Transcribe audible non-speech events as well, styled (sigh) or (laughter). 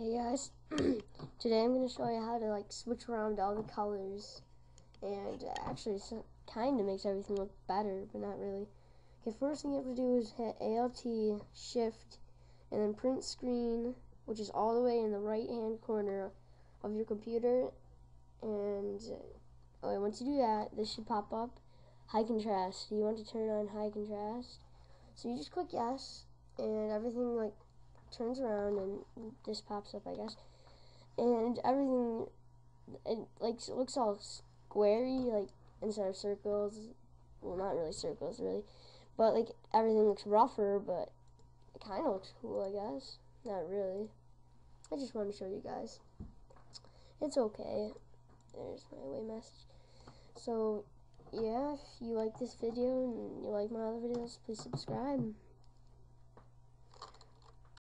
Hey guys, (clears throat) today I'm going to show you how to like switch around all the colors. And actually kind of makes everything look better but not really. Okay, first thing you have to do is hit ALT, shift, and then print screen which is all the way in the right hand corner of your computer. And uh, okay, once you do that this should pop up. High contrast. You want to turn on high contrast. So you just click yes and everything turns around and this pops up, I guess. And everything, it like looks all squarey, like instead of circles. Well, not really circles, really, but like everything looks rougher, but it kind of looks cool, I guess. Not really. I just want to show you guys. It's okay. There's my away message. So, yeah, if you like this video and you like my other videos, please subscribe.